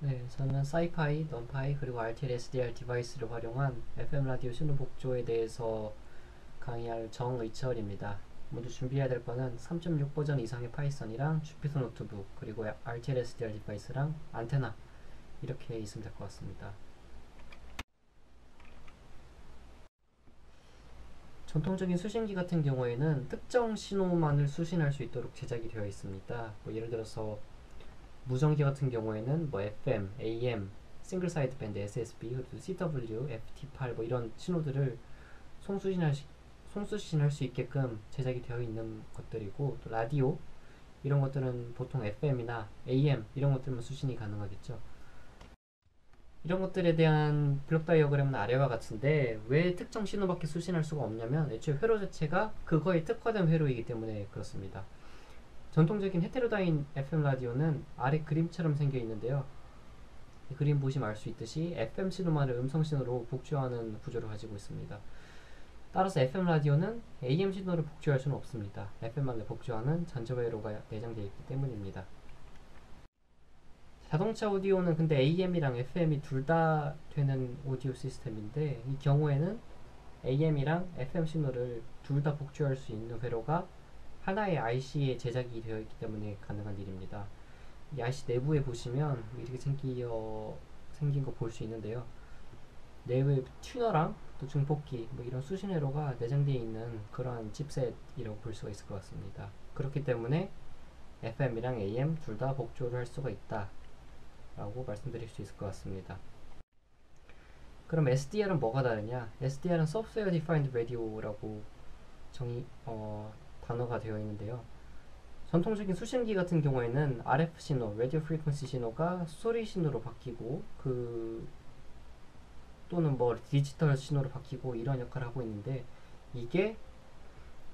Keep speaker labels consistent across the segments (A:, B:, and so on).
A: 네, 저는 SciPy, NumPy 그리고 RTL SDR 디바이스를 활용한 FM 라디오 신호 복조에 대해서 강의할 정의철입니다. 먼저 준비해야 될 거는 3.6 버전 이상의 파이썬이랑 Jupyter Notebook 그리고 RTL SDR 디바이스랑 안테나 이렇게 있으면 될 것 같습니다. 전통적인 수신기 같은 경우에는 특정 신호만을 수신할 수 있도록 제작이 되어 있습니다. 뭐 예를 들어서 무전기 같은 경우에는 뭐 FM, AM, single side band SSB, CW, FT8 뭐 이런 신호들을 송수신할 수, 송수신할 수 있게끔 제작이 되어 있는 것들이고 또 라디오 이런 것들은 보통 FM이나 AM 이런 것들만 수신이 가능하겠죠. 이런 것들에 대한 블록 다이어그램은 아래와 같은데 왜 특정 신호밖에 수신할 수가 없냐면 애초에 회로 자체가 그거에 특화된 회로이기 때문에 그렇습니다. 전통적인 헤테로다인 FM 라디오는 아래 그림처럼 생겨 있는데요. 이 그림 보시면 알 수 있듯이 FM 신호만을 음성 신호로 복주하는 구조를 가지고 있습니다. 따라서 FM 라디오는 AM 신호를 복주할 수는 없습니다. FM만을 복주하는 전자회로가 내장되어 있기 때문입니다. 자동차 오디오는 근데 AM이랑 FM이 둘 다 되는 오디오 시스템인데 이 경우에는 AM이랑 FM 신호를 둘 다 복주할 수 있는 회로가 하나의 IC에 제작이 되어 있기 때문에 가능한 일입니다. 이 IC 내부에 보시면 이렇게 생기어, 생긴 거 볼 수 있는데요. 내부에 튜너랑 또 증폭기 뭐 이런 수신 회로가 내장되어 있는 그러한 칩셋이라고 볼 수가 있을 것 같습니다. 그렇기 때문에 FM이랑 AM 둘 다 복조를 할 수가 있다. 라고 말씀드릴 수 있을 것 같습니다. 그럼 SDR은 뭐가 다르냐? SDR은 Software Defined Radio라고 정의, 어, 단어가 되어 있는데요. 전통적인 수신기 같은 경우에는 RF 신호, Radio Frequency 신호가 소리 신호로 바뀌고 그 또는 뭐 디지털 신호로 바뀌고 이런 역할을 하고 있는데 이게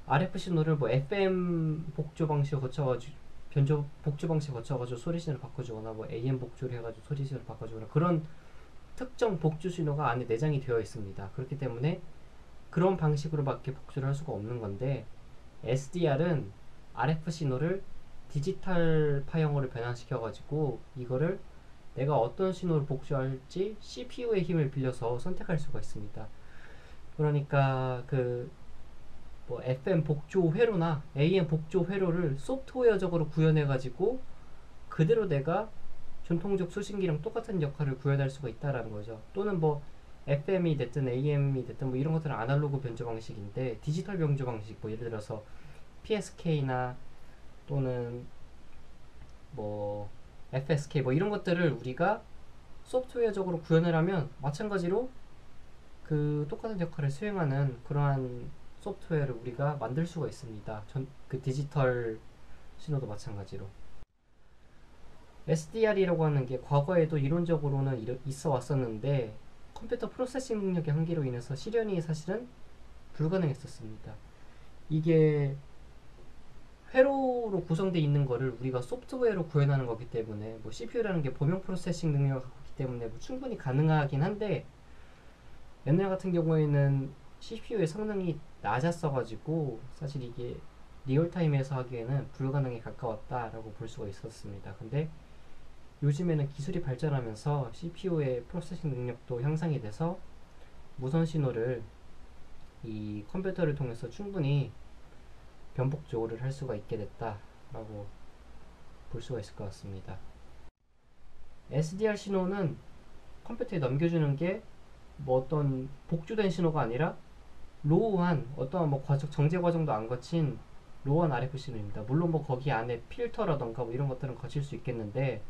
A: RF 신호를 뭐 FM 복조 방식을 거쳐가지고 변조 복조 방식 거쳐가지고 소리 신호를 바꿔주거나 뭐 AM 복조를 해가지고 소리 신호를 바꿔주거나 그런 특정 복조 신호가 안에 내장이 되어 있습니다. 그렇기 때문에 그런 방식으로밖에 복조를 할 수가 없는 건데 SDR은 RF 신호를 디지털 파형으로 변환시켜가지고 이거를 내가 어떤 신호를 복조할지 CPU의 힘을 빌려서 선택할 수가 있습니다. 그러니까 그 뭐 FM 복조 회로나 AM 복조 회로를 소프트웨어적으로 구현해 가지고 그대로 내가 전통적 수신기랑 똑같은 역할을 구현할 수가 있다라는 거죠. 또는 뭐 FM이 됐든 AM이 됐든 뭐 이런 것들은 아날로그 변조 방식인데 디지털 변조 방식 뭐 예를 들어서 PSK나 또는 뭐 FSK 뭐 이런 것들을 우리가 소프트웨어적으로 구현을 하면 마찬가지로 그 똑같은 역할을 수행하는 그러한 소프트웨어를 우리가 만들 수가 있습니다. 전, 그 디지털 신호도 마찬가지로. SDR이라고 하는 게 과거에도 이론적으로는 이러, 있어 왔었는데 컴퓨터 프로세싱 능력의 한계로 인해서 실현이 사실은 불가능했었습니다. 이게 회로로 구성되어 있는 거를 우리가 소프트웨어로 구현하는 거기 때문에 뭐 CPU라는 게 범용 프로세싱 능력을 갖고 있기 때문에 뭐 충분히 가능하긴 한데 옛날 같은 경우에는 CPU의 성능이 낮았어가지고 사실 이게 리얼타임에서 하기에는 불가능에 가까웠다라고 볼 수가 있었습니다. 근데 요즘에는 기술이 발전하면서 CPU의 프로세싱 능력도 향상이 돼서 무선 신호를 이 컴퓨터를 통해서 충분히 변복 조절을 할 수가 있게 됐다라고 볼 수가 있을 것 같습니다. SDR 신호는 컴퓨터에 넘겨주는 게 뭐 어떤 복주된 신호가 아니라 raw한 어떠한 뭐 과정 정제 과정도 안 거친 raw한 RF 신호입니다. 물론 뭐 거기 안에 필터라던가 뭐 이런 것들은 거칠 수 있겠는데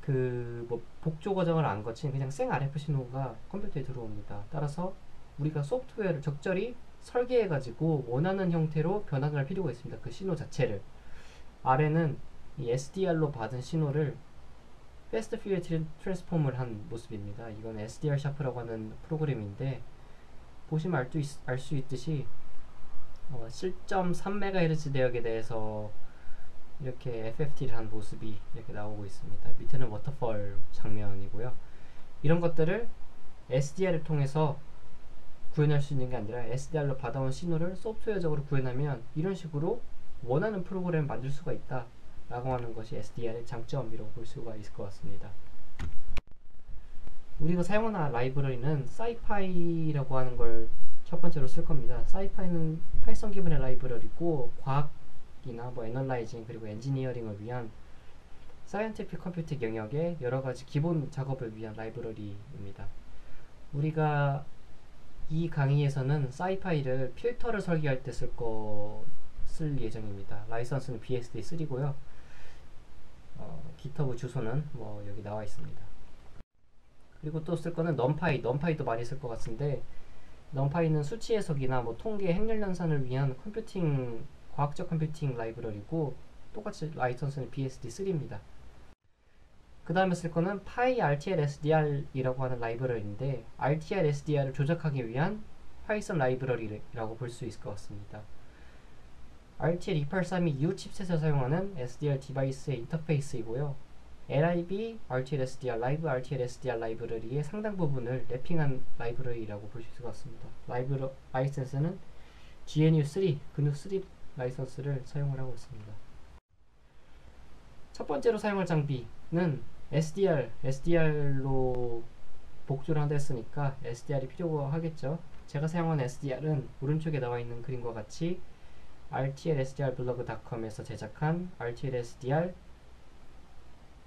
A: 그 뭐 복조 과정을 안 거친 그냥 생 RF 신호가 컴퓨터에 들어옵니다. 따라서 우리가 소프트웨어를 적절히 설계해 가지고 원하는 형태로 변환을 할 필요가 있습니다. 그 신호 자체를 아래는 이 SDR로 받은 신호를 fast Fourier transform을 한 모습입니다. 이건 SDR Sharp라고 하는 프로그램인데 보시면 알 수 있듯이 어, 7.3MHz 대역에 대해서 이렇게 FFT를 한 모습이 이렇게 나오고 있습니다. 밑에는 워터펄 장면이고요. 이런 것들을 SDR을 통해서 구현할 수 있는 게 아니라 SDR로 받아온 신호를 소프트웨어적으로 구현하면 이런 식으로 원하는 프로그램을 만들 수가 있다 라고 하는 것이 SDR의 장점이라고 볼 수가 있을 것 같습니다. 우리가 사용하는 라이브러리는 SciPy라고 하는 걸 첫 번째로 쓸 겁니다. SciPy는 파이썬 기반의 라이브러리고 과학이나 뭐 analyzing 그리고 엔지니어링을 위한 scientific computing 영역의 여러 가지 기본 작업을 위한 라이브러리입니다. 우리가 이 강의에서는 SciPy를 필터를 설계할 때 쓸 거 쓸 예정입니다. 라이선스는 BSD3고요. 어, GitHub 주소는 뭐 여기 나와 있습니다. 그리고 또 쓸 거는 NumPy, NumPy도 많이 쓸 것 같은데 NumPy는 수치 해석이나 뭐 통계 행렬 연산을 위한 컴퓨팅 과학적 컴퓨팅 라이브러리고 똑같이 라이선스는 BSD3입니다. 그 다음에 쓸 거는 Py RTL SDR이라고 하는 라이브러리인데 RTL SDR을 조작하기 위한 파이썬 라이브러리라고 볼 수 있을 것 같습니다. RTL 2832 U 칩셋을 사용하는 SDR 디바이스의 인터페이스이고요. LIB RTL SDR, lib RTL SDR 라이브러리의 상당 부분을 wrapping한 라이브러리라고 볼수 있을 것 같습니다. 라이브 라이센스는 GNU3, GNU3 라이선스를 사용을 하고 있습니다. 첫 번째로 사용할 장비는 SDR, SDR로 복조를 한다 했으니까 SDR이 필요하겠죠. 제가 사용한 SDR은 오른쪽에 나와 있는 그림과 같이 rtlsdrblog.com에서 제작한 rtlsdr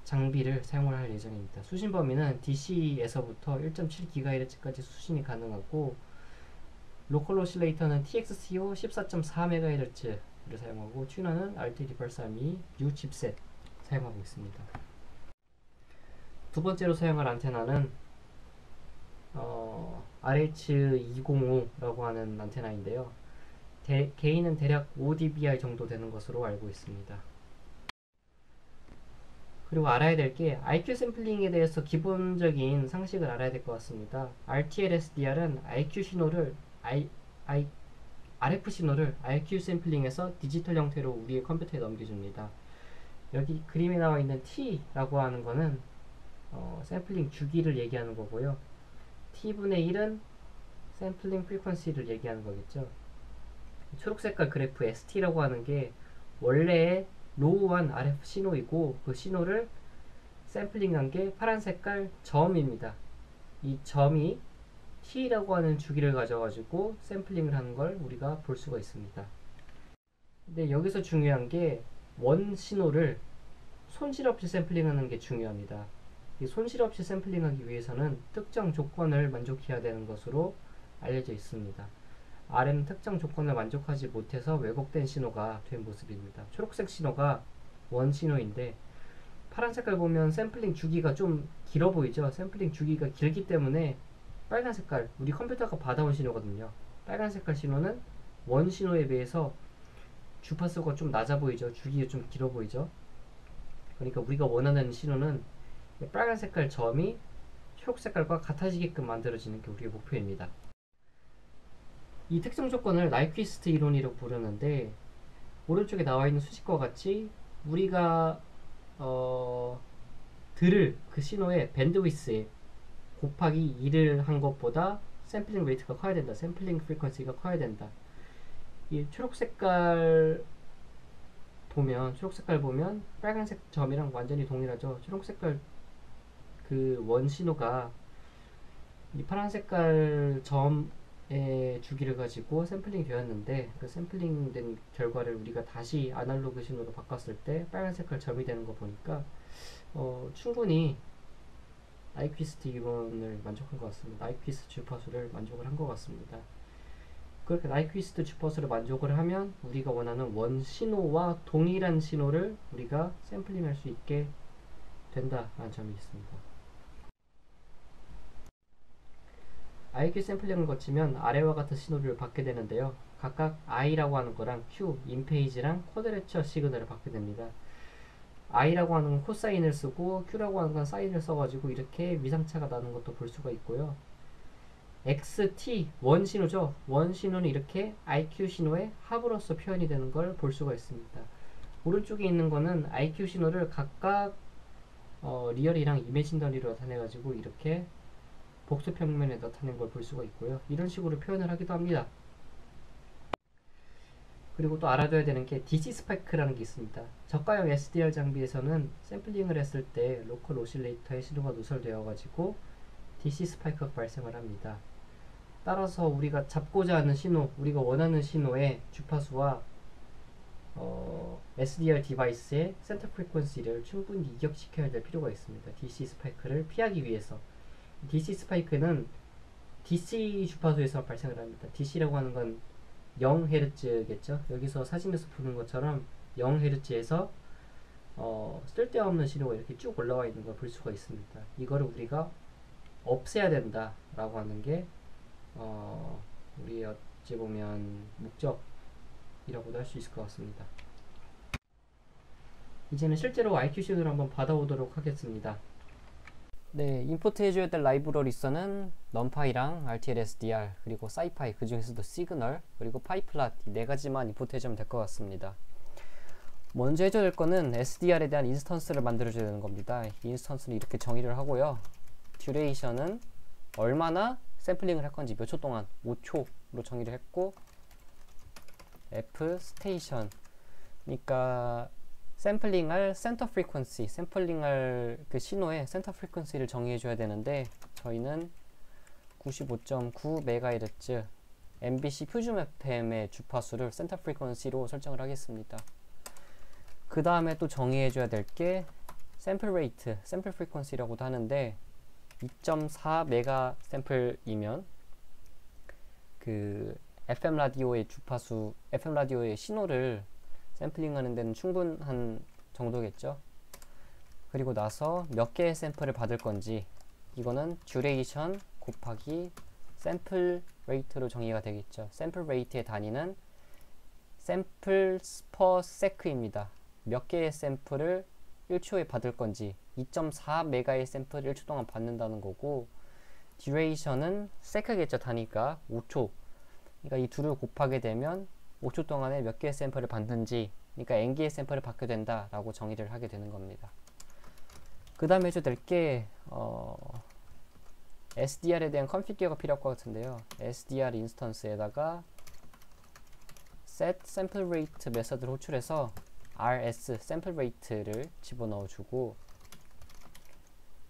A: 장비를 사용을 할 예정입니다. 수신 범위는 DC에서부터 1.7GHz까지 수신이 가능하고 로컬 오실레이터는 TXCO 14.4MHz를 사용하고 튜너는 RTD832 U 칩셋 사용하고 있습니다. 두 번째로 사용할 안테나는 어, RH205라고 하는 안테나인데요. 대, 개인은 대략 5dBi 정도 되는 것으로 알고 있습니다. 그리고 알아야 될 게 IQ 샘플링에 대해서 기본적인 상식을 알아야 될 것 같습니다. RTL-SDR은 IQ 신호를 I, I, RF 신호를 IQ 샘플링에서 디지털 형태로 우리의 컴퓨터에 넘겨줍니다. 여기 그림에 나와 있는 T라고 하는 거는 어, 샘플링 주기를 얘기하는 거고요. T분의 1은 sampling frequency를 얘기하는 거겠죠. 초록색깔 그래프 ST라고 하는 게 원래의 raw한 RF 신호이고 그 신호를 샘플링한 게 파란 색깔 점입니다. 이 점이 T라고 하는 주기를 가져가지고 샘플링을 하는 걸 우리가 볼 수가 있습니다. 근데 여기서 중요한 게 원 신호를 손실 없이 샘플링하는 게 중요합니다. 이 손실 없이 샘플링하기 위해서는 특정 조건을 만족해야 되는 것으로 알려져 있습니다. RM 특정 조건을 만족하지 못해서 왜곡된 신호가 된 모습입니다. 초록색 신호가 원 신호인데 파란 색깔 보면 샘플링 주기가 좀 길어 보이죠? 샘플링 주기가 길기 때문에 빨간 색깔, 우리 컴퓨터가 받아온 신호거든요. 빨간 색깔 신호는 원 신호에 비해서 주파수가 좀 낮아 보이죠? 주기가 좀 길어 보이죠? 그러니까 우리가 원하는 신호는 빨간 색깔 점이 초록 색깔과 같아지게끔 만들어지는 게 우리의 목표입니다. 이 특정 조건을 나이퀴스트 이론이라고 부르는데 오른쪽에 나와 있는 수식과 같이 우리가 어, 들을 그 신호의 밴드위스에 곱하기 2를 한 것보다 sampling rate가 커야 된다. sampling frequency가 커야 된다. 이 초록 색깔 보면 초록 색깔 보면 빨간색 점이랑 완전히 동일하죠. 초록 색깔 그 원 신호가 이 파란 색깔 점의 주기를 가지고 샘플링이 되었는데 그 샘플링 된 결과를 우리가 다시 아날로그 신호로 바꿨을 때 빨간 색깔 점이 되는 거 보니까 어, 충분히 나이퀴스트 이론을 만족한 것 같습니다. 나이퀴스트 주파수를 만족을 한 것 같습니다. 그렇게 나이퀴스트 주파수를 만족을 하면 우리가 원하는 원 신호와 동일한 신호를 우리가 샘플링 할 수 있게 된다라는 점이 있습니다. IQ 샘플링을 거치면 아래와 같은 신호를 받게 되는데요. 각각 I라고 하는 거랑 Q, in-phase랑 quadrature signal을 받게 됩니다. I라고 하는 건 코사인을 쓰고 Q라고 하는 건 사인을 써가지고 이렇게 위상차가 나는 것도 볼 수가 있고요. XT, 원 신호죠. 원 신호는 이렇게 IQ 신호의 합으로서 표현이 되는 걸 볼 수가 있습니다. 오른쪽에 있는 거는 IQ 신호를 각각 어, real이랑 imaginary 단위로 나타내가지고 이렇게 복수 평면에 나타낸 걸 볼 수가 있고요. 이런 식으로 표현을 하기도 합니다. 그리고 또 알아둬야 되는 게 DC spike라는 게 있습니다. 저가형 SDR 장비에서는 샘플링을 했을 때 local oscillator에 신호가 누설되어 가지고 DC spike가 발생을 합니다. 따라서 우리가 잡고자 하는 신호, 우리가 원하는 신호의 주파수와 어, SDR 디바이스의 센터 프리퀀시를 충분히 이격시켜야 될 필요가 있습니다. DC spike를 피하기 위해서. DC spike는 DC 주파수에서 발생을 합니다. DC라고 하는 건 0Hz겠죠. 여기서 사진에서 보는 것처럼 0Hz에서 어, 쓸데없는 신호가 이렇게 쭉 올라와 있는 걸 볼 수가 있습니다. 이거를 우리가 없애야 된다라고 하는 게 어, 우리 어찌 보면 목적이라고도 할 수 있을 것 같습니다. 이제는 실제로 IQ 신호를 한번 받아보도록 하겠습니다. 네, import 해줘야 될 라이브러리서는 NumPy랑 RTL-SDR 그리고 SciPy 그 중에서도 시그널 그리고 pyplot 이 네 가지만 import 해주면 될 것 같습니다. 먼저 해줘야 될 거는 SDR에 대한 instance를 만들어줘야 되는 겁니다. instance는 이렇게 정의를 하고요. duration은 얼마나 샘플링을 할 건지 몇 초 동안 5초로 정의를 했고 F station 그러니까 샘플링할 center frequency, 샘플링할 그 신호의 center frequency를 정의해 줘야 되는데 저희는 95.9MHz MBC 표준 FM의 주파수를 center frequency로 설정을 하겠습니다. 그 다음에 또 정의해 줘야 될 게 sample rate, sample frequency라고도 하는데 2.4 메가 샘플이면 그 FM 라디오의 주파수, FM 라디오의 신호를 샘플링 하는 데는 충분한 정도겠죠. 그리고 나서 몇 개의 샘플을 받을 건지 이거는 duration 곱하기 sample rate로 정의가 되겠죠. sample rate의 단위는 sample per sec입니다. 몇 개의 샘플을 1초에 받을 건지 2.4 메가의 샘플을 1초 동안 받는다는 거고 duration은 sec겠죠 단위가 5초 그러니까 이 둘을 곱하게 되면 5초 동안에 몇 개의 샘플을 받는지 그러니까 n개의 샘플을 받게 된다라고 정의를 하게 되는 겁니다. 그 다음에 해줘야 될게 어, SDR에 대한 configure가 필요할 것 같은데요. SDR instance에다가 set sample rate method를 호출해서 rs sample rate를 집어넣어 주고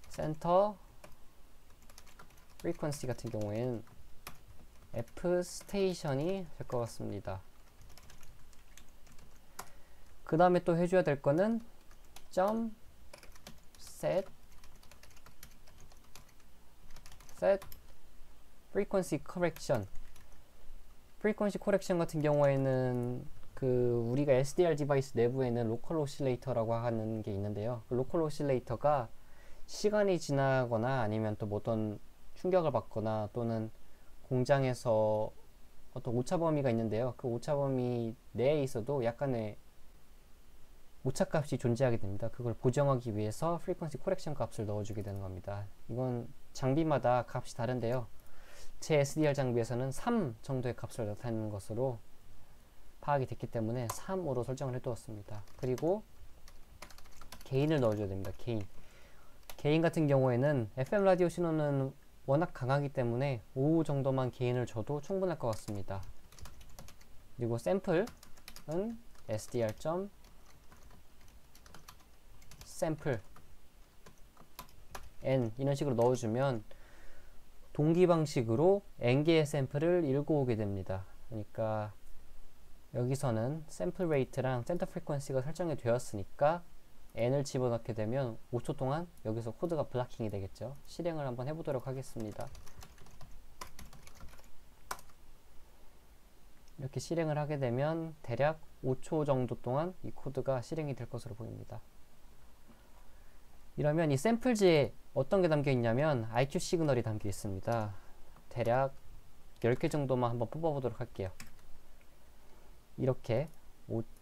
A: center frequency 같은 경우에는 f 스테이션이 될 것 같습니다. 그 다음에 또 해줘야 될 거는 점 set set frequency correction frequency correction 같은 경우에는 그 우리가 SDR device 내부에는 local oscillator라고 하는 게 있는데요. 그 local oscillator가 시간이 지나거나 아니면 또 어떤 충격을 받거나 또는 공장에서 어떤 오차 범위가 있는데요. 그 오차 범위 내에 있어도 약간의 오차값이 존재하게 됩니다. 그걸 보정하기 위해서 frequency correction 값을 넣어주게 되는 겁니다. 이건 장비마다 값이 다른데요. 제 SDR 장비에서는 3 정도의 값을 나타내는 것으로 파악이 됐기 때문에 3으로 설정을 해두었습니다. 그리고 개인을 넣어줘야 됩니다. 개인. 개인 같은 경우에는 FM 라디오 신호는 워낙 강하기 때문에 5 정도만 개인을 줘도 충분할 것 같습니다. 그리고 샘플은 SDR. 샘플 n 이런 식으로 넣어주면 동기 방식으로 n개의 샘플을 읽고 오게 됩니다. 그러니까 여기서는 sample rate랑 center frequency가 설정이 되었으니까 n을 집어넣게 되면 5초 동안 여기서 코드가 blocking이 되겠죠. 실행을 한번 해보도록 하겠습니다. 이렇게 실행을 하게 되면 대략 5초 정도 동안 이 코드가 실행이 될 것으로 보입니다. 이러면 이 samples에 어떤 게 담겨 있냐면 IQ 시그널이 담겨 있습니다. 대략 10개 정도만 한번 뽑아보도록 할게요. 이렇게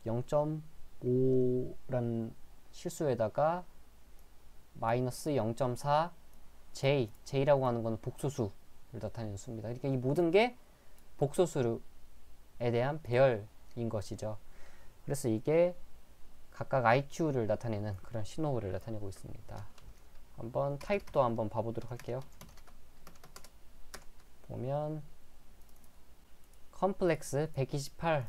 A: 0.5란 실수에다가 마이너스 0.4 J, J라고 하는 것은 복소수를 나타내는 수입니다. 그러니까 이 모든 게 복소수에 대한 배열인 것이죠. 그래서 이게 각각 IQ를 나타내는 그런 신호를 나타내고 있습니다. 한번 타입도 한번 봐보도록 할게요. 보면 컴플렉스 128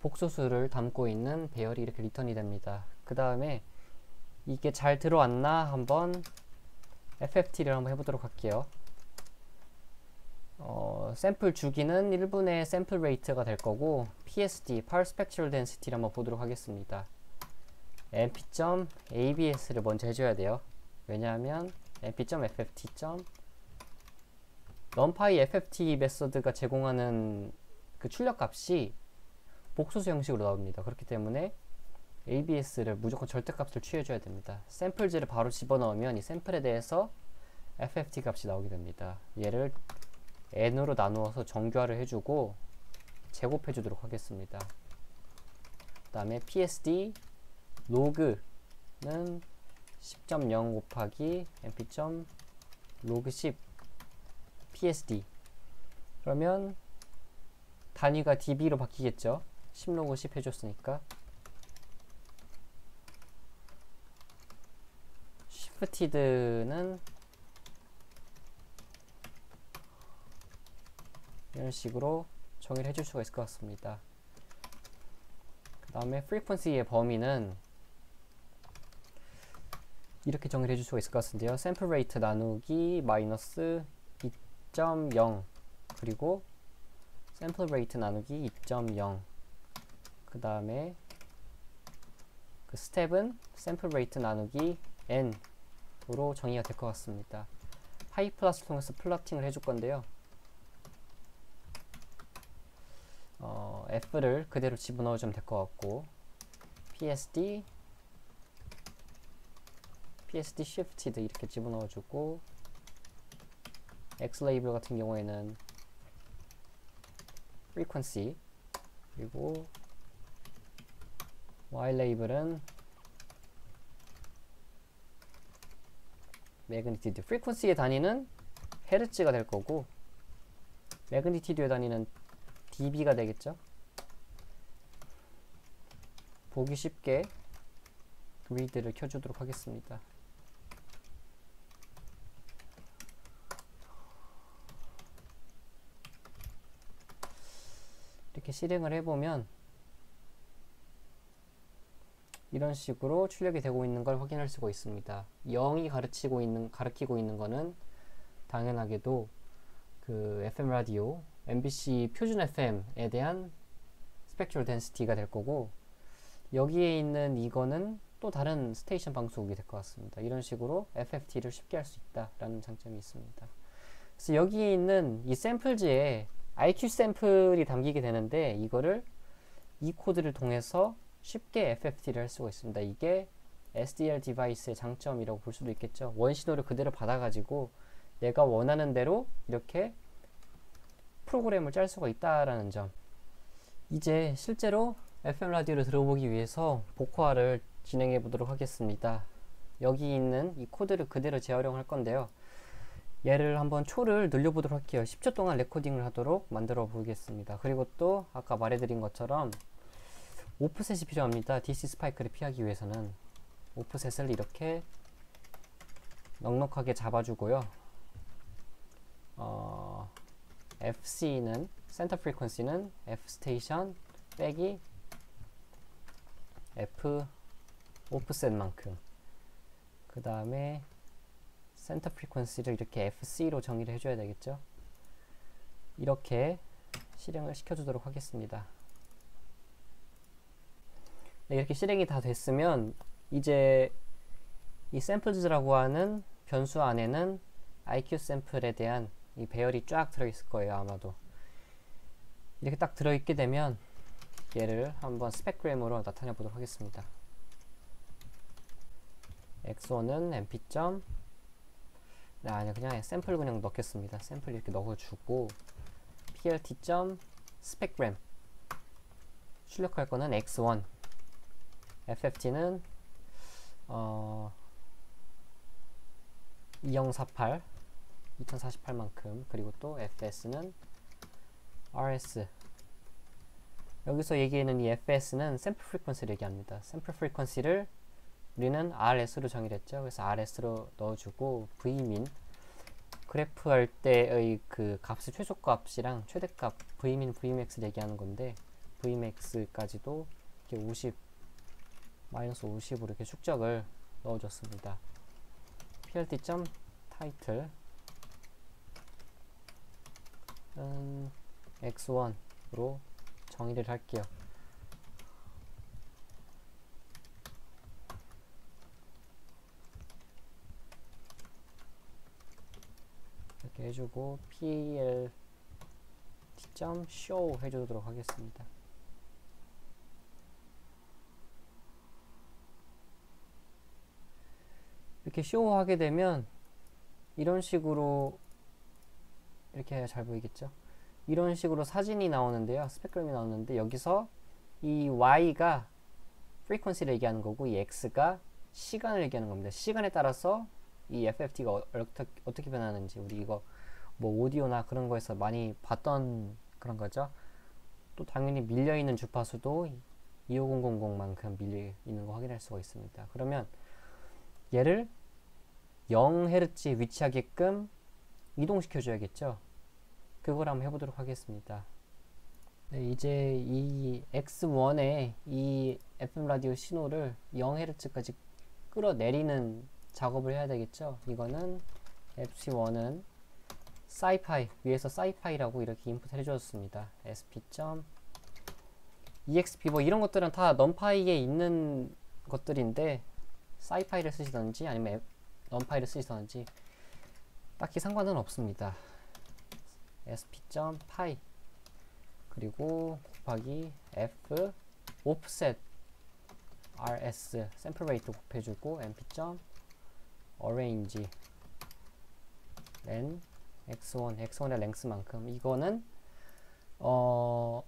A: 복소수를 담고 있는 배열이 이렇게 return이 됩니다. 그 다음에 이게 잘 들어왔나 한번 FFT를 한번 해보도록 할게요. 어, 샘플 주기는 1분의 sample rate가 될 거고 PSD, Power Spectral Density를 한번 보도록 하겠습니다. mp.abs를 먼저 해줘야 돼요. 왜냐하면 mp.fft. numpy fft 메서드가 제공하는 그 출력 값이 복소수 형식으로 나옵니다. 그렇기 때문에 ABS를 무조건 절대값을 취해줘야 됩니다. 샘플즈를 바로 집어넣으면 이 샘플에 대해서 FFT 값이 나오게 됩니다. 얘를 n으로 나누어서 정규화를 해주고 제곱해 주도록 하겠습니다. 그 다음에 PSD 로그는 10.0 곱하기 mp.log 10 PSD 그러면 단위가 db로 바뀌겠죠. 10 로그 10 해줬으니까 shifted는 이런 식으로 정의를 해줄 수가 있을 것 같습니다. 그 다음에 frequency의 범위는 이렇게 정의를 해줄 수가 있을 것 같은데요. sample rate 나누기 마이너스 2.0 그리고 sample rate 나누기 2.0그 다음에 그 스텝은 sample rate 나누기 n으로 정의가 될 것 같습니다. pyplot 통해서 plotting을 해줄 건데요. 어, F를 그대로 집어넣어주면 될 것 같고 PSD PSD shifted 이렇게 집어넣어주고 X label 같은 경우에는 frequency 그리고 Y label은 magnitude frequency의 단위는 헤르츠가 될 거고 magnitude의 단위는 dB가 되겠죠. 보기 쉽게 그리드를 켜주도록 하겠습니다. 이렇게 실행을 해보면 이런 식으로 출력이 되고 있는 걸 확인할 수가 있습니다. 여기 가르치고 있는, 가르치고 있는 거는 당연하게도 그 FM 라디오, MBC 표준 FM에 대한 spectral density가 될 거고 여기에 있는 이거는 또 다른 station 방송국이 될 것 같습니다. 이런 식으로 FFT를 쉽게 할 수 있다라는 장점이 있습니다. 그래서 여기에 있는 이 samples에 IQ 샘플이 담기게 되는데 이거를 이 코드를 통해서 쉽게 FFT를 할 수가 있습니다. 이게 SDR device의 장점이라고 볼 수도 있겠죠. 원 신호를 그대로 받아가지고 내가 원하는 대로 이렇게 프로그램을 짤 수가 있다라는 점. 이제 실제로 FM 라디오를 들어보기 위해서 복호화를 진행해 보도록 하겠습니다. 여기 있는 이 코드를 그대로 재활용할 건데요. 얘를 한번 초를 늘려보도록 할게요. 10초 동안 레코딩을 하도록 만들어 보겠습니다. 그리고 또 아까 말해드린 것처럼 offset이 필요합니다. DC spike를 피하기 위해서는 offset을 이렇게 넉넉하게 잡아주고요. 어, FC는 센터 프리퀀시는 F 스테이션 빼기 F 오프셋만큼 그 다음에 center frequency를 이렇게 FC로 정의를 해줘야 되겠죠. 이렇게 실행을 시켜주도록 하겠습니다. 네, 이렇게 실행이 다 됐으면 이제 이 샘플즈라고 하는 변수 안에는 IQ 샘플에 대한 이 배열이 쫙 들어있을 거예요 아마도 이렇게 딱 들어있게 되면 얘를 한번 스펙그램으로 나타내 보도록 하겠습니다 x1은 mp. 네, 아니 그냥 샘플 그냥 넣겠습니다 샘플 이렇게 넣어주고 plt. specgram 출력할 거는 x1 FFT는 어, 2048 2048만큼 그리고 또 FS는 RS 여기서 얘기하는 이 FS는 sample frequency를 얘기합니다. sample frequency를 우리는 RS로 정의했죠. 그래서 RS로 넣어주고 Vmin 그래프 할 때의 그 값의 최소값이랑 최대값 Vmin, Vmax 얘기하는 건데 Vmax까지도 이렇게 50 마이너스 50으로 이렇게 축적을 넣어줬습니다. plt. title 은 x1으로 정의를 할게요. 이렇게 해주고 plt. show 해주도록 하겠습니다. 이렇게 쇼 하게 되면 이런 식으로 이렇게 해야 잘 보이겠죠? 이런 식으로 사진이 나오는데요. 스펙트럼이 나오는데 여기서 이 y가 frequency를 얘기하는 거고 이 x가 시간을 얘기하는 겁니다. 시간에 따라서 이 FFT가 어, 어떻게, 어떻게 변하는지 우리 이거 뭐 오디오나 그런 거에서 많이 봤던 그런 거죠. 또 당연히 밀려있는 주파수도 25000만큼 밀려있는 거 확인할 수가 있습니다. 그러면 얘를 0Hz 위치하게끔 이동시켜 줘야겠죠. 그걸 한번 해보도록 하겠습니다. 네, 이제 이 X1의 이 FM 라디오 신호를 0Hz까지 끌어내리는 작업을 해야 되겠죠. 이거는 FC1은 사이파이 위에서 사이파이라고 이렇게 인풋 해주었습니다. sp.exp 뭐 이런 것들은 다 넘파이에 있는 것들인데 사이파이를 쓰시던지 아니면 넘파이를 쓰시던지 딱히 상관은 없습니다. sp.py 그리고 곱하기 f offset rs sample rate 곱해주고 np. arange len x1 x1의 length만큼 이거는 어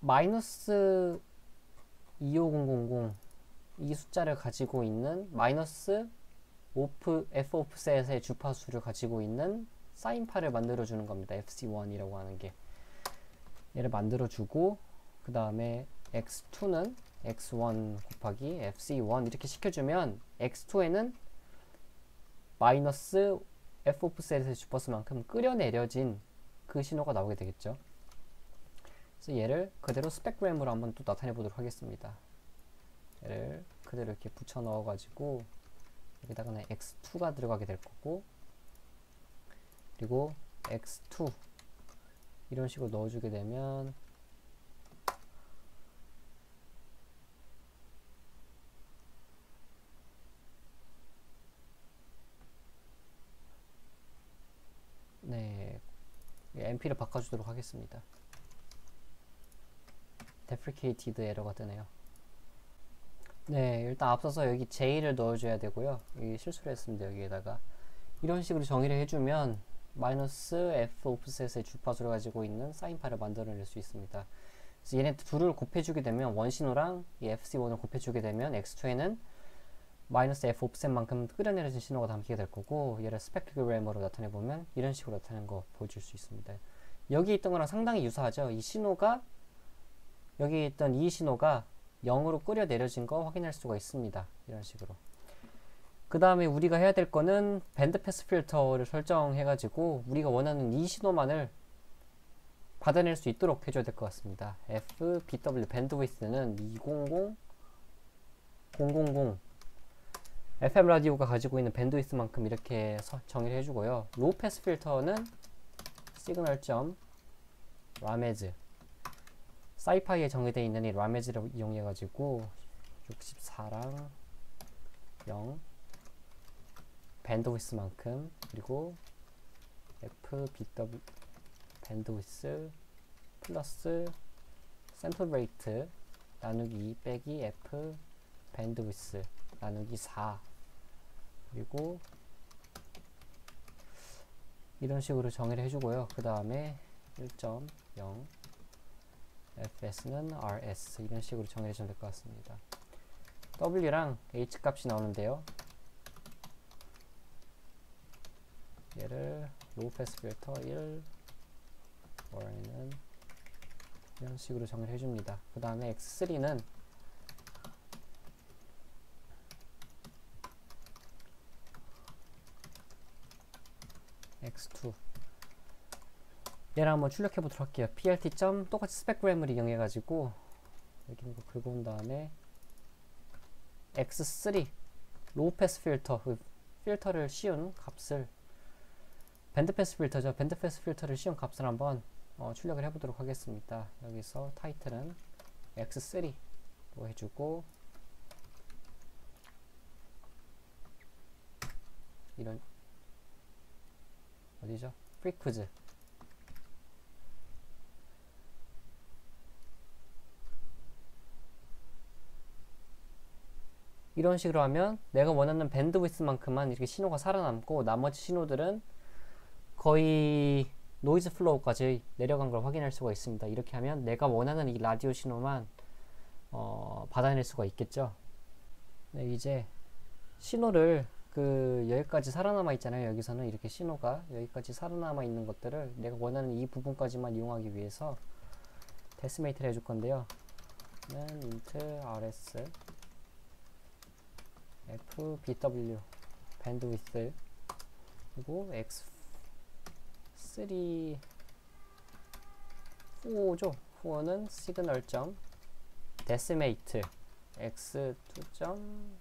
A: 마이너스 25000 이 숫자를 가지고 있는 마이너스 오프 f offset의 주파수를 가지고 있는 사인파를 만들어 주는 겁니다. fc1이라고 하는 게 얘를 만들어 주고 그 다음에 x2는 x1 곱하기 fc1 이렇게 시켜주면 x2에는 마이너스 f 오프셋의 주파수만큼 끌어내려진 그 신호가 나오게 되겠죠. 그래서 얘를 그대로 스펙그램으로 한번 또 나타내 보도록 하겠습니다. 얘를 그대로 이렇게 붙여 넣어 가지고 여기다가는 x2가 들어가게 될 거고 그리고 x2 이런 식으로 넣어주게 되면 네 MP를 바꿔주도록 하겠습니다. deprecated 에러가 뜨네요. 네, 일단 앞서서 여기 J를 넣어줘야 되고요. 여기 실수를 했습니다. 여기에다가 이런 식으로 정의를 해주면 마이너스 F 오프셋의 주파수를 가지고 있는 사인파를 만들어낼 수 있습니다. 얘네 둘을 곱해주게 되면 원신호랑 이 FC1을 곱해주게 되면 X2에는 마이너스 F 오프셋만큼 끌어내려진 신호가 담기게 될 거고 얘를 스펙트그램으로 나타내보면 이런 식으로 나타내는 거 보여줄 수 있습니다. 여기 있던 거랑 상당히 유사하죠. 이 신호가 여기 있던 이 신호가 0으로 끌어 내려진 거 확인할 수가 있습니다. 이런 식으로. 그 다음에 우리가 해야 될 거는 band pass filter를 설정해 가지고 우리가 원하는 이 신호만을 받아낼 수 있도록 해줘야 될 것 같습니다. FBW 밴드위스는 200 000 FM 라디오가 가지고 있는 bandwidth만큼 이렇게 정의를 해주고요. low pass filter는 signal 점 remez scipy에 정의되어 있는 이 remez를 이용해 가지고 64랑 0 bandwidth만큼 그리고 FBW bandwidth 플러스 sample rate 나누기 2 빼기 F bandwidth 나누기 4 그리고 이런 식으로 정의를 해주고요. 그 다음에 1.0 fs는 rs 이런 식으로 정해주시면 될 것 같습니다. w랑 h 값이 나오는데요. 얘를 low pass filter 1 월에는 이런 식으로 정의를 해줍니다. 그 다음에 x3는 x2 얘를 한번 출력해 보도록 할게요. plt. 점 똑같이 specgram을 이용해 가지고 여기 이거 긁어 온 다음에 x3 low pass filter 그 필터를 씌운 값을 band pass filter죠. band pass filter를 씌운 값을 한번 어, 출력을 해보도록 하겠습니다. 여기서 타이틀은 x3로 해주고 이런 어디죠? freqs 이런 식으로 하면 내가 원하는 bandwidth만큼만 이렇게 신호가 살아남고 나머지 신호들은 거의 noise floor까지 내려간 걸 확인할 수가 있습니다. 이렇게 하면 내가 원하는 이 라디오 신호만 어, 받아낼 수가 있겠죠. 네, 이제 신호를 그 여기까지 살아남아 있잖아요. 여기서는 이렇게 신호가 여기까지 살아남아 있는 것들을 내가 원하는 이 부분까지만 이용하기 위해서 decimate를 해줄 건데요. 는 int rs fbw bandwidth 그리고 x3 four죠. four는 signal 점 decimate x2 점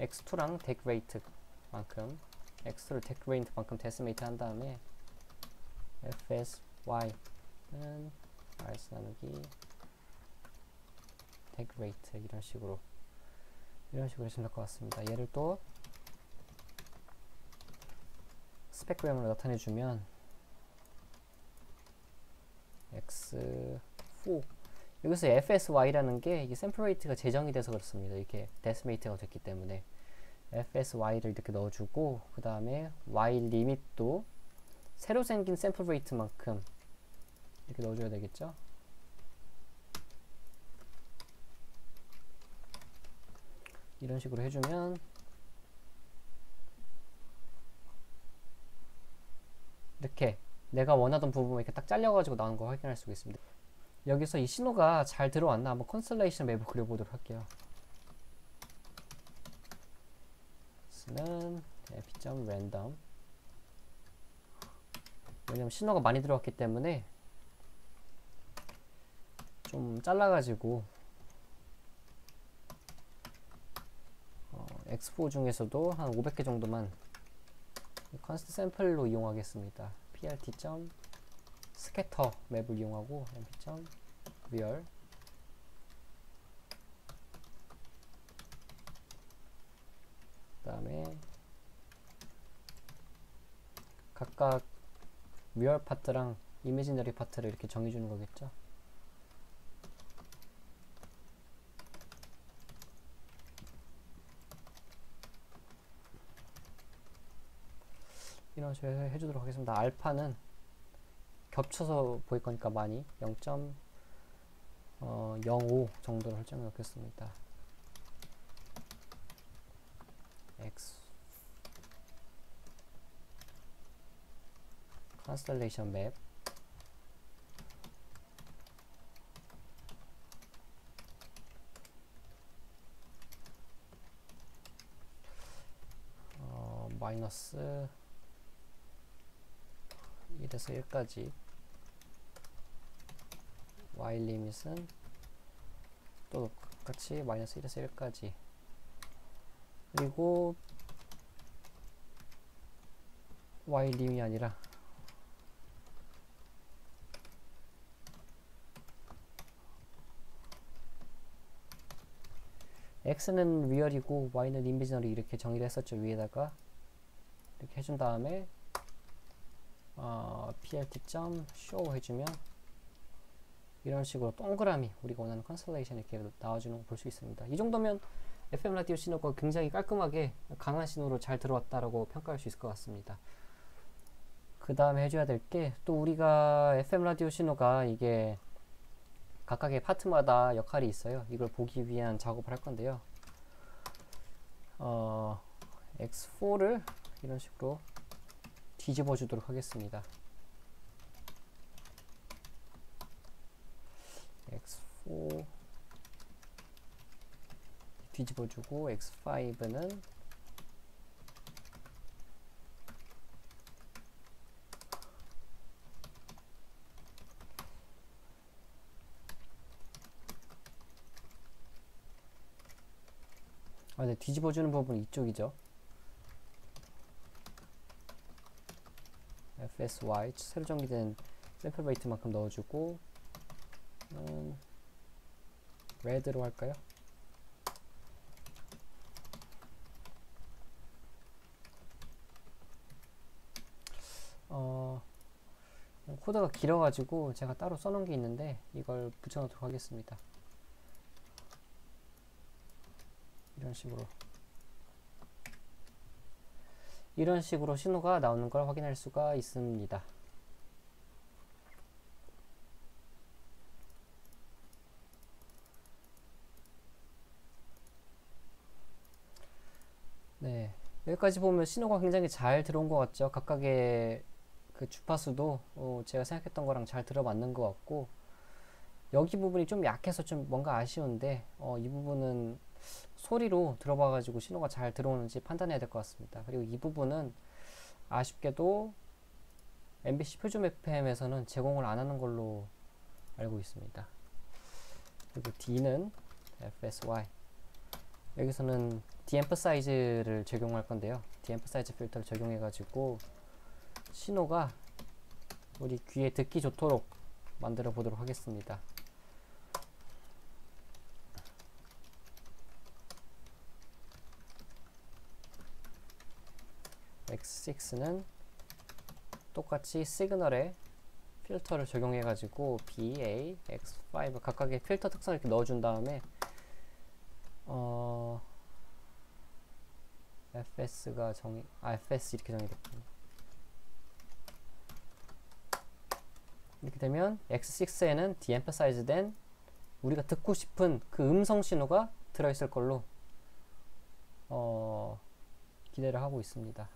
A: x2랑 dec rate만큼 x2를 dec rate만큼 decimate 한 다음에 fsy는 rs 나누기 dec rate 이런 식으로 이런 식으로 해주면 될 것 같습니다. 얘를 또 specgram으로 나타내주면 x 후 여기서 fsy라는 게 이게 sample rate가 재정의 돼서 그렇습니다. 이렇게 decimate가 됐기 때문에 fsy를 이렇게 넣어주고 그 다음에 y 리밋도 새로 생긴 sample rate만큼 이렇게 넣어줘야 되겠죠. 이런 식으로 해주면 이렇게 내가 원하던 부분 이렇게 딱 잘려가지고 나온 거 확인할 수가 있습니다. 여기서 이 신호가 잘 들어왔나 한번 constellation map을 그려보도록 할게요. 는 f.random 왜냐면 신호가 많이 들어왔기 때문에 좀 잘라가지고 어, X4 중에서도 한 500개 정도만 const 샘플로 이용하겠습니다. prt. 스캐터 맵을 이용하고 np.real 그 다음에 각각 real part랑 imaginary part를 이렇게 정해주는 거겠죠. 이런 식으로 해주도록 하겠습니다. 알파는 겹쳐서 보일 거니까 많이 0.05 어, 정도로 설정해 놓겠습니다. X constellation map 어, 마이너스 1에서 1까지. Y 리밋은 또 같이 마이너스 1에서 1까지. 그리고 y 림이 아니라 x는 real이고 y는 imaginary 이렇게 정의를 했었죠 위에다가. 이렇게 해준 다음에 어, plt.show 해주면 이런 식으로 동그라미 우리가 원하는 constellation 이렇게 나와주는 거볼수 있습니다. 이 정도면 FM 라디오 신호가 굉장히 깔끔하게 강한 신호로 잘 들어왔다라고 평가할 수 있을 것 같습니다. 그 다음에 해줘야 될 게 또 우리가 FM 라디오 신호가 이게 각각의 파트마다 역할이 있어요. 이걸 보기 위한 작업을 할 건데요. 어, X4를 이런 식으로 뒤집어 주도록 하겠습니다. x4 뒤집어 주고 x5는 아, 네, 뒤집어주는 법은 이쪽이죠. FSY 새로 정기된 샘플 레이트만큼 넣어주고 음, 레드로 할까요? 어, 코드가 길어가지고 제가 따로 써놓은 게 있는데 이걸 붙여놓도록 하겠습니다. 이런 식으로 이런 식으로 신호가 나오는 걸 확인할 수가 있습니다. 네, 여기까지 보면 신호가 굉장히 잘 들어온 것 같죠. 각각의 그 주파수도 어, 제가 생각했던 거랑 잘 들어맞는 것 같고 여기 부분이 좀 약해서 좀 뭔가 아쉬운데 어, 이 부분은 소리로 들어봐 가지고 신호가 잘 들어오는지 판단해야 될 것 같습니다. 그리고 이 부분은 아쉽게도 MBC 표준 FM에서는 제공을 안 하는 걸로 알고 있습니다. 그리고 D는 FSY 여기서는 de-emphasis를 적용할 건데요. de-emphasis 필터를 적용해 가지고 신호가 우리 귀에 듣기 좋도록 만들어 보도록 하겠습니다. X6는 똑같이 시그널에 필터를 적용해 가지고 BA, X5 각각의 필터 특성을 이렇게 넣어준 다음에 어 FS가 정의 아 FS 이렇게 정의됐군요. 이렇게 되면 X6에는 de-emphasize 된 우리가 듣고 싶은 그 음성 신호가 들어있을 걸로 어 기대를 하고 있습니다.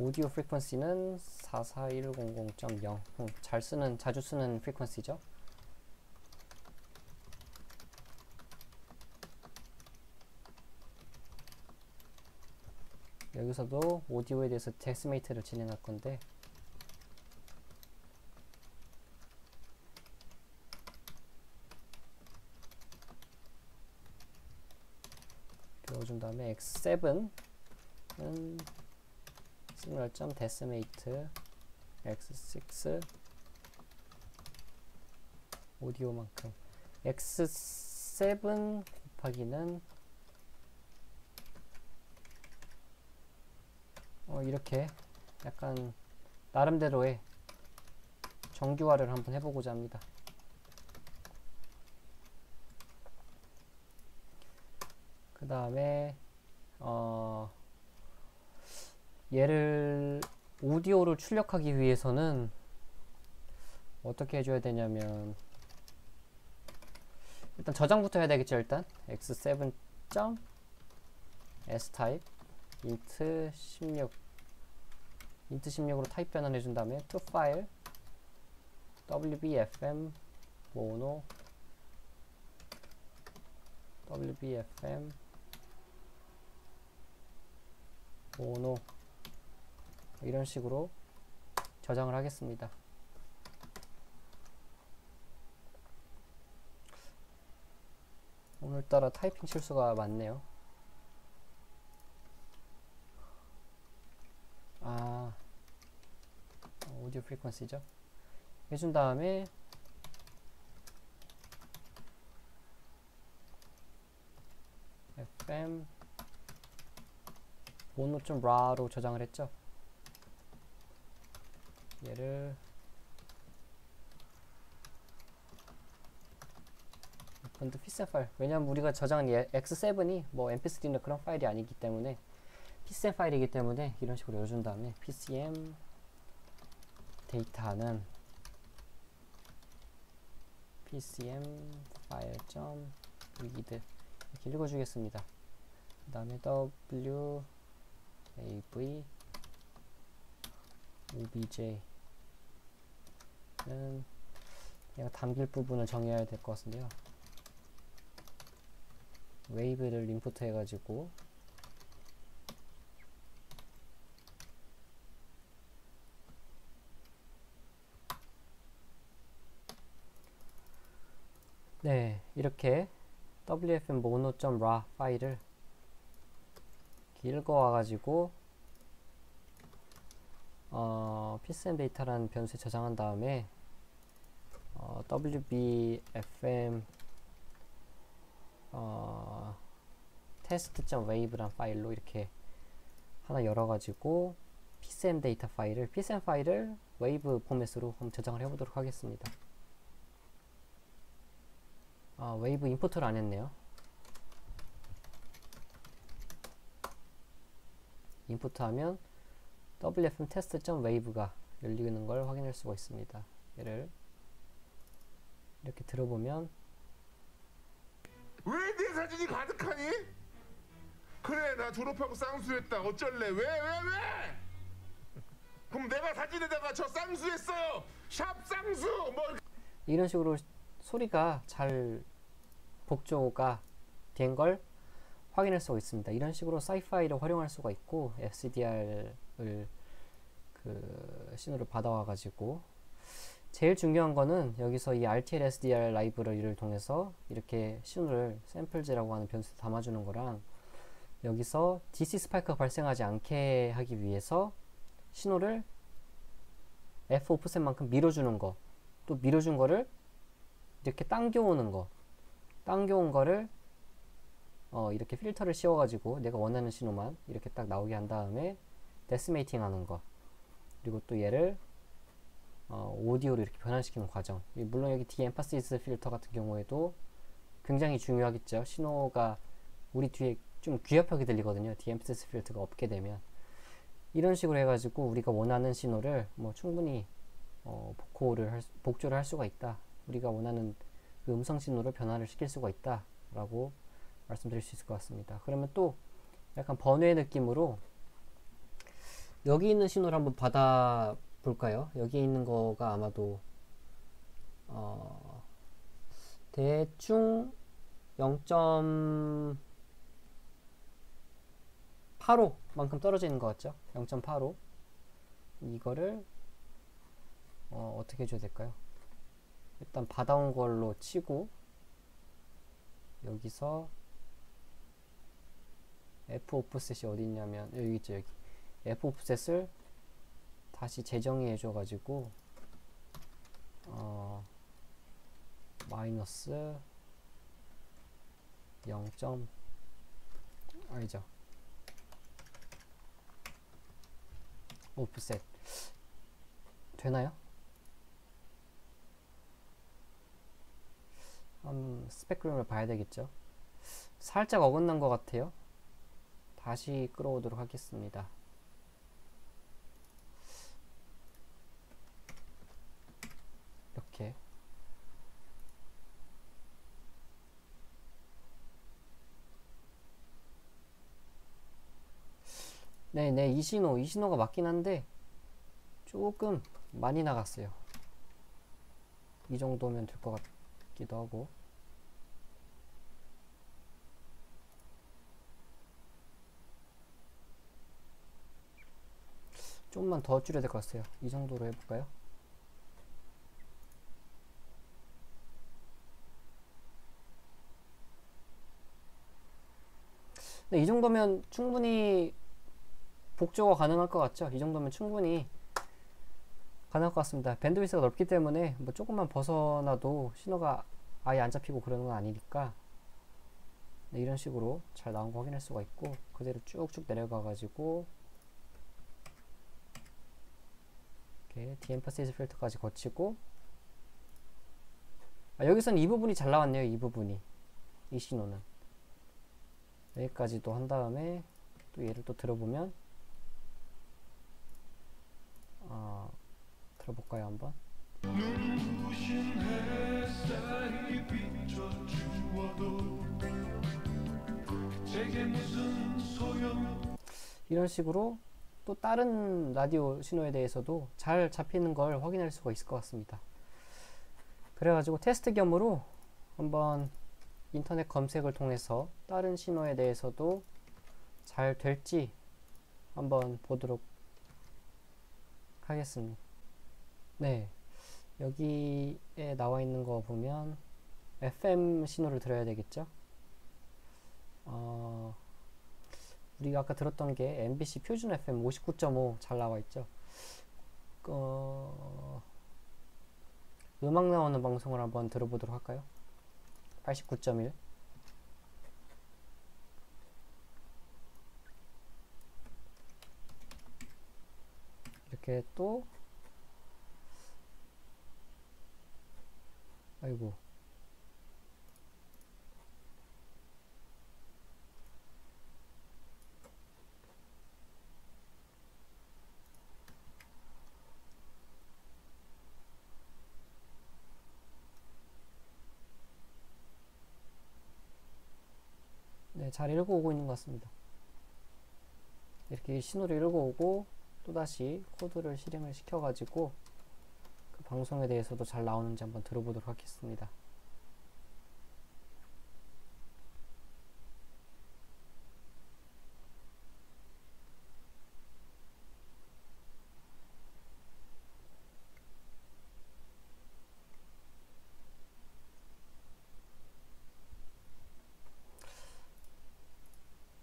A: 오디오 프리퀀시는 44100.0 음, 잘 쓰는 자주 쓰는 프리퀀시죠. 여기서도 오디오에 대해서 decimate를 진행할 건데 넣어준 다음에 X7은 signal점 decimate X6 오디오만큼 X7 곱하기는 어, 이렇게 약간 나름대로의 정규화를 한번 해보고자 합니다. 그 다음에 어, 얘를 오디오를 출력하기 위해서는 어떻게 해줘야 되냐면 일단 저장부터 해야 되겠죠 일단 x7. s-type int 16 int 16으로 타입 변환해 준 다음에 to file wbfm mono wbfm mono 이런 식으로 저장을 하겠습니다. 오늘따라 타이핑 실수가 많네요. 아, 오디오 프리퀀시죠. 해준 다음에 FM 모노 좀 라로 저장을 했죠. 얘를 근데 피셋 파일 왜냐면 우리가 저장한 X7이 뭐 mp3나 그런 파일이 아니기 때문에 PCM 파일이기 때문에 이런 식으로 열어준 다음에 PCM 데이터는 PCM 파일 점 read 이렇게 읽어주겠습니다. 그 다음에 W AV OBJ는 얘가 담길 부분을 정해야 될 것 같은데요. 웨이브를 인풋 해가지고 네, 이렇게 wfm mono.ra 파일을 읽어와가지고 어, pcm 데이터라는 변수에 저장한 다음에 어, wbfm 어, test.wave란 파일로 이렇게 하나 열어가지고 pcm 데이터 파일을 pcm 파일을 웨이브 포맷으로 한번 저장을 해보도록 하겠습니다. 아, wave import를 안 했네요. 임포트 하면 wfm test.wave가 열리는 걸 확인할 수가 있습니다. 얘를 이렇게 들어보면
B: 왜 내 사진이 가득하니? 그래 나 졸업하고 쌍수했다 어쩔래 왜왜 왜, 그럼 내가 사진에다가 저 쌍수했어요 샵 쌍수 뭐
A: 이런 식으로 소리가 잘 복조가 된 걸 확인할 수가 있습니다. 이런 식으로 사이파이를 활용할 수가 있고 FCDR을 그 신호를 받아와 가지고. 제일 중요한 거는 여기서 이 RTL SDR 라이브러리를 통해서 이렇게 신호를 샘플즈라고 하는 변수에 담아주는 거랑 여기서 DC 스파이크가 발생하지 않게 하기 위해서 신호를 F 오프셋만큼 밀어주는 거, 또 밀어준 거를 이렇게 당겨오는 거, 당겨온 거를 어, 이렇게 필터를 씌워가지고 내가 원하는 신호만 이렇게 딱 나오게 한 다음에 decimating 하는 거, 그리고 또 얘를 어, 오디오로 이렇게 변환시키는 과정. 물론 여기 de-emphasis 필터 같은 경우에도 굉장히 중요하겠죠. 신호가 우리 뒤에 좀 귀엽하게 들리거든요. de-emphasis 필터가 없게 되면. 이런 식으로 해가지고 우리가 원하는 신호를 뭐 충분히 어, 복호를 할, 복조를 할 수가 있다. 우리가 원하는 그 음성 신호를 변화를 시킬 수가 있다 라고 말씀드릴 수 있을 것 같습니다. 그러면 또 약간 번외 느낌으로 여기 있는 신호를 한번 받아 볼까요? 여기 있는 거가 아마도 어, 대충 0.85만큼 떨어져 있는 것 같죠? 0.85 이거를 어, 어떻게 해줘야 될까요? 일단 받아온 걸로 치고 여기서 F 오프셋이 어디 있냐면 여기 있죠 여기 F 오프셋을 다시 재정의해 줘 가지고 어 마이너스 0. 아니죠 오프셋 되나요? 음, 스펙그램을 봐야 되겠죠 살짝 어긋난 것 같아요 다시 끌어오도록 하겠습니다 이렇게 네네 이 신호 이 신호가 맞긴 한데 조금 많이 나갔어요. 이 정도면 될 것 같기도 하고. 좀만 더 줄여야 될 것 같아요. 이 정도로 해볼까요? 네, 이 정도면 충분히 복조가 가능할 것 같죠? 이 정도면 충분히 가능할 것 같습니다. 밴드위스가 넓기 때문에 뭐 조금만 벗어나도 신호가 아예 안 잡히고 그러는 건 아니니까 네, 이런 식으로 잘 나온 거 확인할 수가 있고 그대로 쭉쭉 내려가 가지고 이렇게 디엠파시스 필터까지 거치고 아, 여기서는 이 부분이 잘 나왔네요. 이 부분이 이 신호는 여기까지도 한 다음에 또 얘를 또 들어보면 어, 들어볼까요 한번? 이런 식으로 또 다른 라디오 신호에 대해서도 잘 잡히는 걸 확인할 수가 있을 것 같습니다. 그래가지고 테스트 겸으로 한번 인터넷 검색을 통해서 다른 신호에 대해서도 잘 될지 한번 보도록 하겠습니다. 네. 여기에 나와 있는 거 보면 FM 신호를 들어야 되겠죠? 어, 우리가 아까 들었던 게 MBC 표준 FM 59.5 잘 나와 있죠? 어, 음악 나오는 방송을 한번 들어보도록 할까요? 89.1 이렇게 또 아이고 네, 잘 읽어오고 있는 것 같습니다. 이렇게 신호를 읽어오고 또다시 코드를 실행을 시켜가지고 그 방송에 대해서도 잘 나오는지 한번 들어보도록 하겠습니다.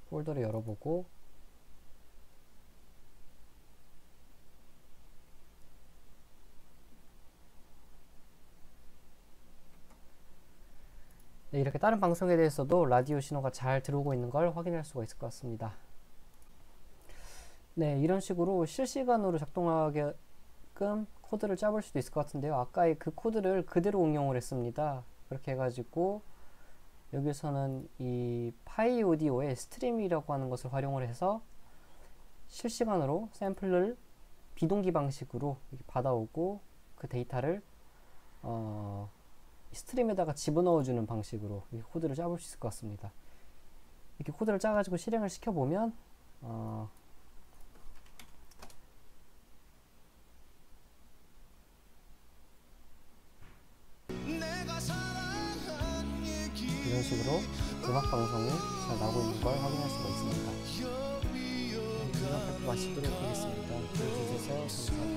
A: 폴더를 열어보고 네, 이렇게 다른 방송에 대해서도 라디오 신호가 잘 들어오고 있는 걸 확인할 수가 있을 것 같습니다. 네, 이런 식으로 실시간으로 작동하게끔 코드를 짜볼 수도 있을 것 같은데요. 아까의 그 코드를 그대로 응용을 했습니다. 그렇게 해가지고 여기서는 이 PyAudio의 stream이라고 하는 것을 활용을 해서 실시간으로 샘플을 비동기 방식으로 받아오고 그 데이터를 어, stream에다가 집어넣어주는 방식으로 이 코드를 짜볼 수 있을 것 같습니다. 이렇게 코드를 짜가지고 실행을 시켜보면 어, 이런 식으로 음악 방송이 잘 나오고 있는 걸 확인할 수가 있습니다. 네, 발표 마치도록 하겠습니다. 들어주셔서 감사합니다.